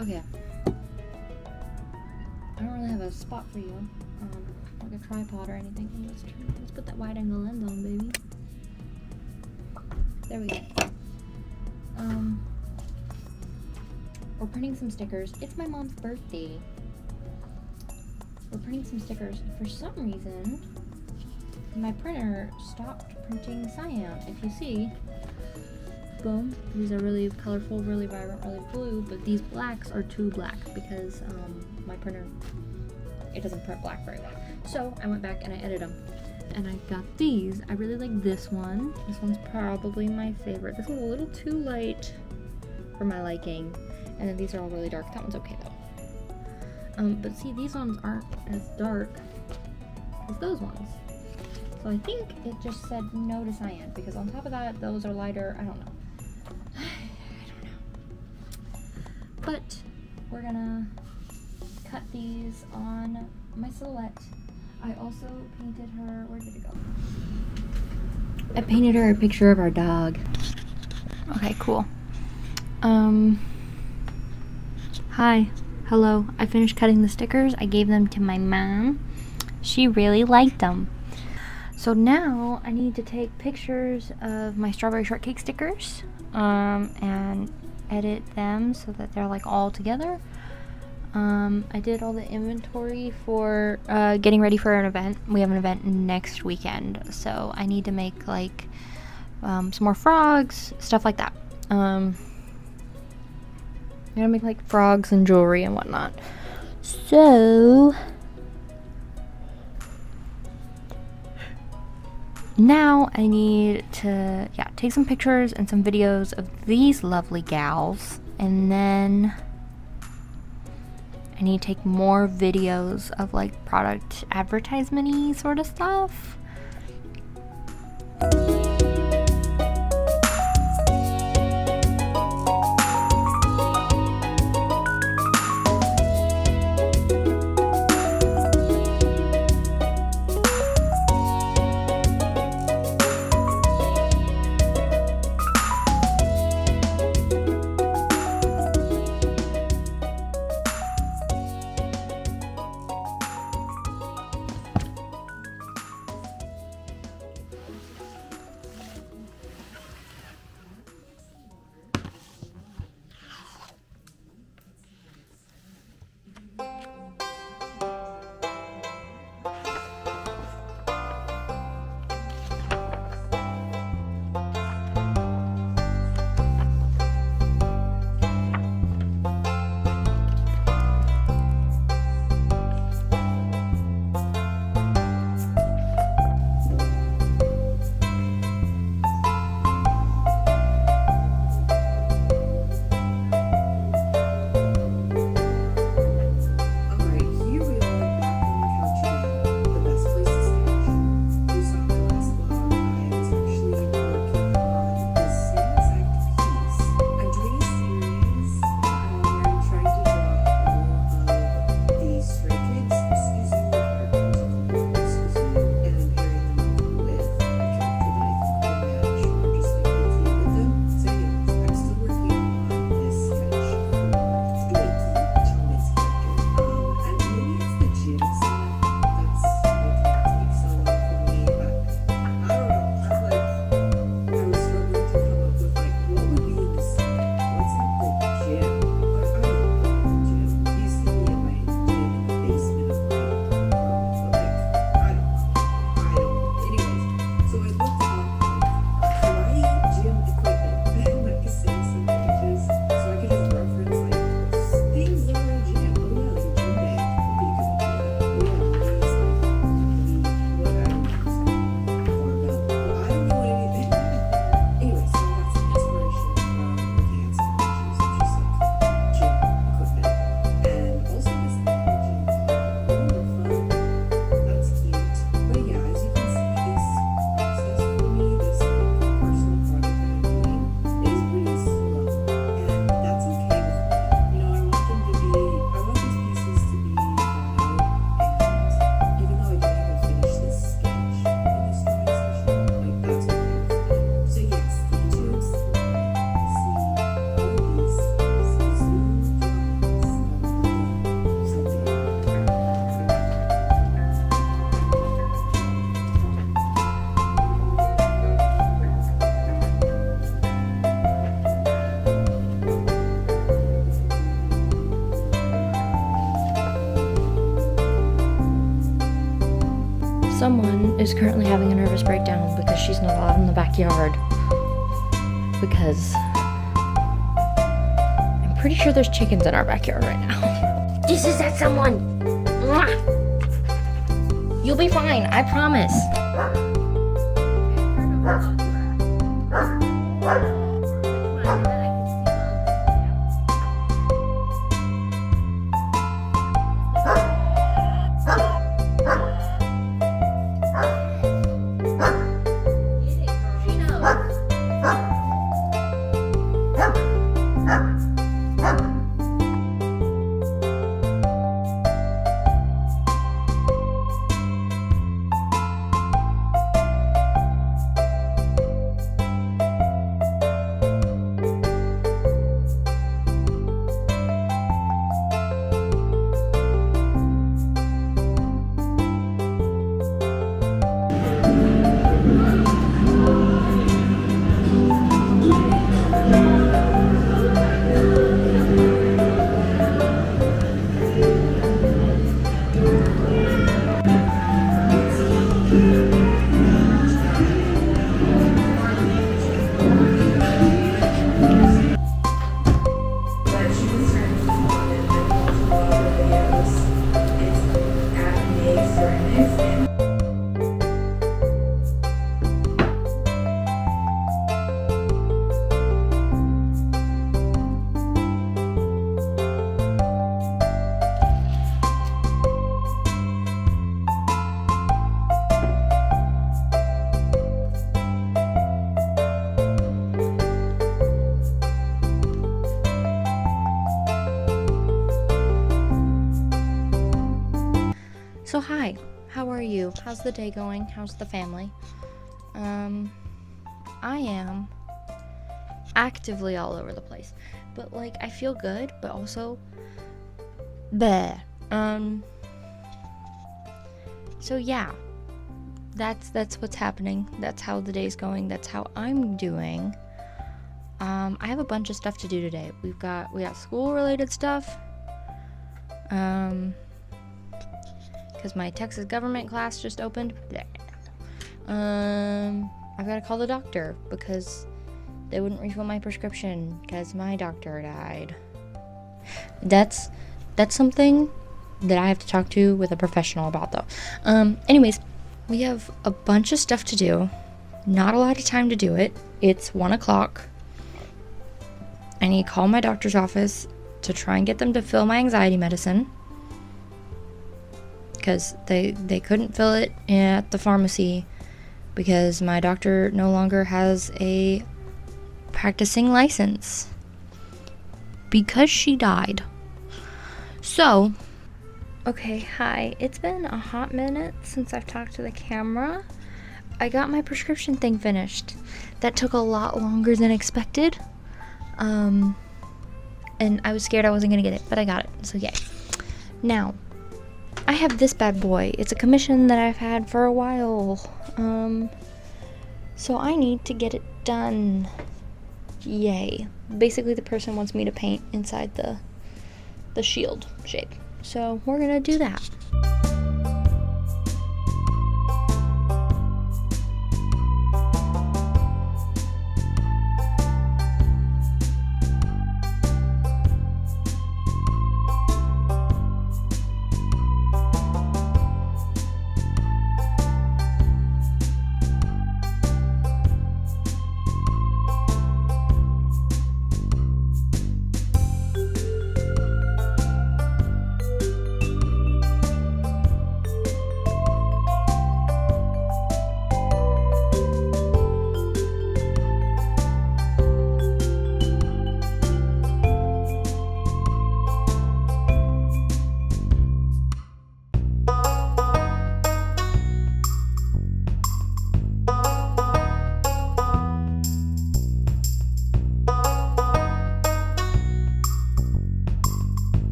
Okay. I don't really have a spot for you, um, like a tripod or anything. Let's, try, let's put that wide angle lens on, baby. There we go. Um, we're printing some stickers. It's my mom's birthday. We're printing some stickers. For some reason, my printer stopped printing cyan. If you see, boom, these are really colorful, really vibrant, really blue, but these blacks are too black because um, my printer, it doesn't print black very well. So I went back and I edited them. And I got these. I really like this one. This one's probably my favorite. This one's a little too light for my liking. And then these are all really dark. That one's okay though. Um, but see, these ones aren't as dark as those ones. So I think it just said no to cyan because on top of that, those are lighter. I don't know. But we're gonna cut these on my silhouette. I also painted her, where did it go? I painted her a picture of our dog. Okay, cool. Um, hi, hello. I finished cutting the stickers. I gave them to my mom. She really liked them. So now I need to take pictures of my strawberry shortcake stickers um, and edit them so that they're like all together. Um, I did all the inventory for uh, getting ready for an event. We have an event next weekend, so I need to make like um, some more frogs, stuff like that. Um, I'm gonna make like frogs and jewelry and whatnot. So now I need to yeah take some pictures and some videos of these lovely gals, and then. I need to take more videos of like product advertisement sort of stuff. Is currently having a nervous breakdown because she's not out in the backyard. Because I'm pretty sure there's chickens in our backyard right now. This is that someone. You'll be fine, I promise. You? How's the day going? How's the family? Um, I am actively all over the place, but like I feel good, but also, bleh. Um. So yeah, that's that's what's happening. That's how the day's going. That's how I'm doing. Um, I have a bunch of stuff to do today. We've got we got school related stuff. Um because my Texas government class just opened. Um, I've got to call the doctor because they wouldn't refill my prescription because my doctor died. That's that's something that I have to talk to with a professional about though. Um, anyways, we have a bunch of stuff to do. Not a lot of time to do it. It's one o'clock. I need to call my doctor's office to try and get them to fill my anxiety medicine because they they couldn't fill it at the pharmacy because my doctor no longer has a practicing license because she died. So, okay, hi. It's been a hot minute since I've talked to the camera. I got my prescription thing finished. That took a lot longer than expected. Um and I was scared I wasn't to get it, but I got it. So, yay. Now, I have this bad boy. It's a commission that I've had for a while. Um, so I need to get it done. Yay. Basically the person wants me to paint inside the the shield shape. So we're gonna do that.